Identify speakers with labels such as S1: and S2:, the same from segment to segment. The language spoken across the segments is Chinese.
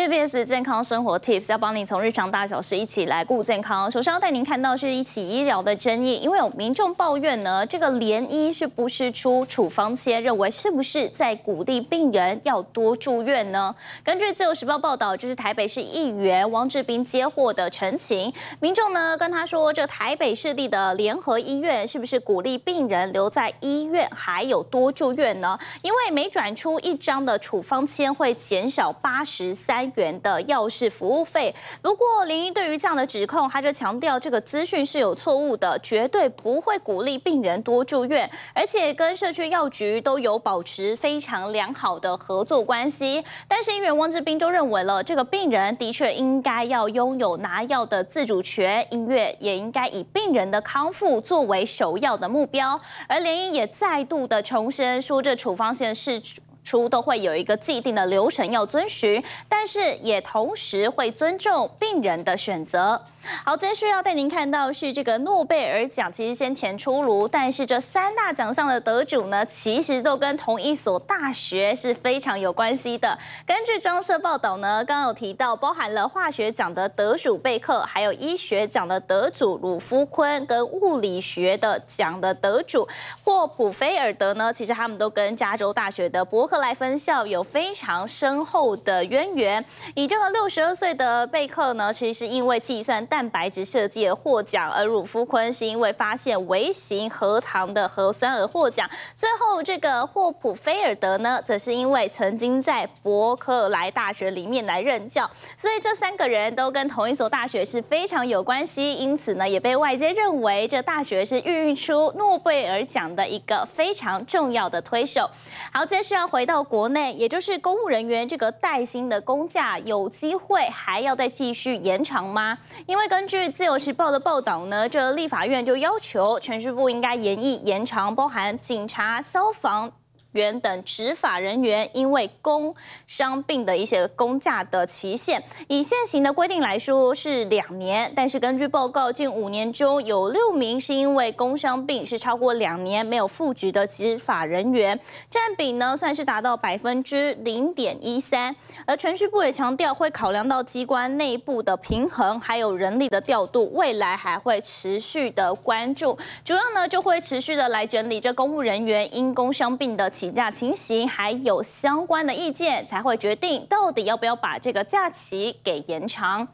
S1: TBS 健康生活 Tips 要帮你从日常大小事一起来顾健康。首先要带您看到是一起医疗的争议，因为有民众抱怨呢，这个联医是不是出处方签，认为是不是在鼓励病人要多住院呢？根据自由时报报道，就是台北市议员汪志斌接获的陈情，民众呢跟他说，这台北市立的联合医院是不是鼓励病人留在医院，还有多住院呢？因为每转出一张的处方签会减少八十三。元的药事服务费。不过联医对于这样的指控，他就强调这个资讯是有错误的，绝对不会鼓励病人多住院，而且跟社区药局都有保持非常良好的合作关系。但是议员汪志斌就认为了，这个病人的确应该要拥有拿药的自主权，音乐也应该以病人的康复作为首要的目标。而联医也再度的重申说，这处方线是。出都会有一个既定的流程要遵循，但是也同时会尊重病人的选择。好，接着要带您看到是这个诺贝尔奖，其实先前出炉，但是这三大奖项的得主呢，其实都跟同一所大学是非常有关系的。根据中社报道呢，刚刚有提到，包含了化学奖的得主贝克，还有医学奖的得主鲁夫昆，跟物理学的奖的得主霍普菲尔德呢，其实他们都跟加州大学的伯克莱分校有非常深厚的渊源。以这个六十二岁的贝克呢，其实是因为计算。蛋白质设计而获奖，而鲁夫昆是因为发现微型核糖的核酸而获奖。最后，这个霍普菲尔德呢，则是因为曾经在伯克莱大学里面来任教，所以这三个人都跟同一所大学是非常有关系，因此呢，也被外界认为这大学是孕育出诺贝尔奖的一个非常重要的推手。好，接着要回回到国内，也就是公务人员这个带薪的工价，有机会还要再继续延长吗？因为根据自由时报的报道呢，这立法院就要求全市部应该延议延长包含警察、消防。员等执法人员因为工伤病的一些工假的期限，以现行的规定来说是两年，但是根据报告，近五年中有六名是因为工伤病是超过两年没有复职的执法人员，占比呢算是达到百分之零点一三。而程序部也强调会考量到机关内部的平衡，还有人力的调度，未来还会持续的关注，主要呢就会持续的来整理这公务人员因工伤病的。请假情形还有相关的意见，才会决定到底要不要把这个假期给延长。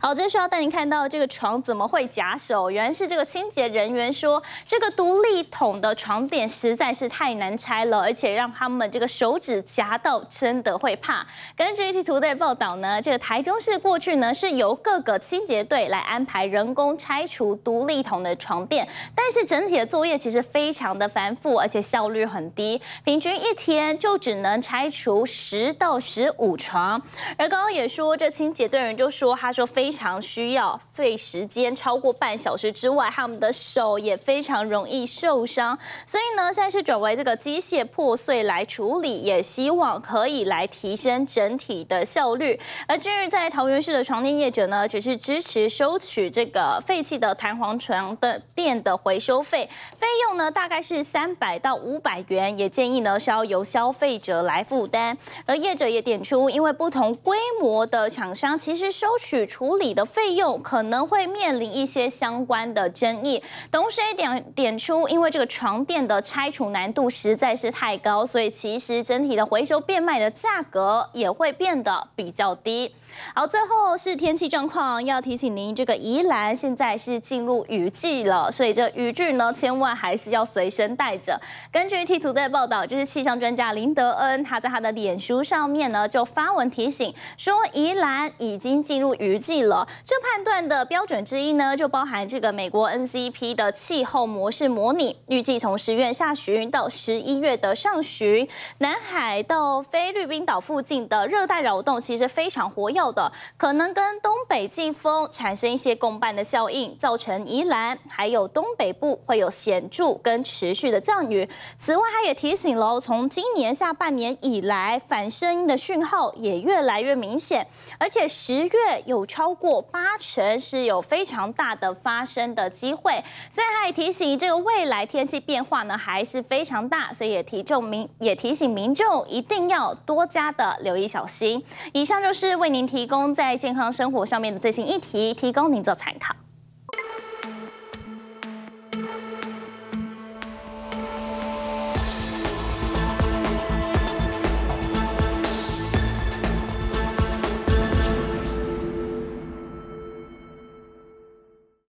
S1: 好，接着要带您看到这个床怎么会夹手？原来是这个清洁人员说，这个独立桶的床垫实在是太难拆了，而且让他们这个手指夹到真的会怕。根据 ET 图的报道呢，这个台中市过去呢是由各个清洁队来安排人工拆除独立桶的床垫，但是整体的作业其实非常的繁复，而且效率很低，平均一天就只能拆除十到十五床。而刚刚也说，这清洁队员就说，他说。非常需要费时间超过半小时之外，他们的手也非常容易受伤，所以呢，现在是转为这个机械破碎来处理，也希望可以来提升整体的效率。而至于在桃园市的床垫业者呢，只是支持收取这个废弃的弹簧床的垫的回收费，费用呢大概是三百到五百元，也建议呢是要由消费者来负担。而业者也点出，因为不同规模的厂商其实收取。处理的费用可能会面临一些相关的争议，同时也点点出，因为这个床垫的拆除难度实在是太高，所以其实整体的回收变卖的价格也会变得比较低。好，最后是天气状况，要提醒您，这个宜兰现在是进入雨季了，所以这雨具呢，千万还是要随身带着。根据 T 图的报道，就是气象专家林德恩，他在他的脸书上面呢，就发文提醒说，宜兰已经进入雨了。这判断的标准之一呢，就包含这个美国 NCP 的气候模式模拟，预计从十月下旬到十一月的上旬，南海到菲律宾岛附近的热带扰动其实非常活跃。的可能跟东北季风产生一些共伴的效应，造成宜兰还有东北部会有显著跟持续的降雨。此外，他也提醒了，从今年下半年以来，反声音的讯号也越来越明显，而且十月有超过八成是有非常大的发生的机会。所以他也提醒，这个未来天气变化呢还是非常大，所以也提众民也提醒民众一定要多加的留意小心。以上就是为您提供在健康生活上面的最新议题，提供您做参考。